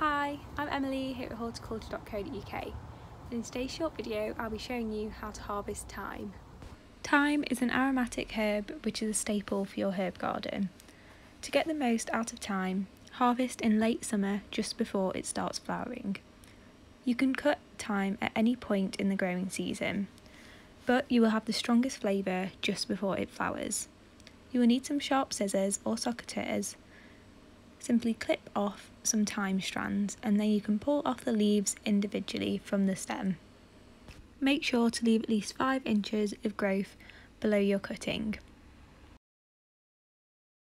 Hi, I'm Emily here at horticulture.co.uk and in today's short video I'll be showing you how to harvest thyme. Thyme is an aromatic herb which is a staple for your herb garden. To get the most out of thyme, harvest in late summer just before it starts flowering. You can cut thyme at any point in the growing season, but you will have the strongest flavour just before it flowers. You will need some sharp scissors or secateurs Simply clip off some thyme strands and then you can pull off the leaves individually from the stem. Make sure to leave at least 5 inches of growth below your cutting.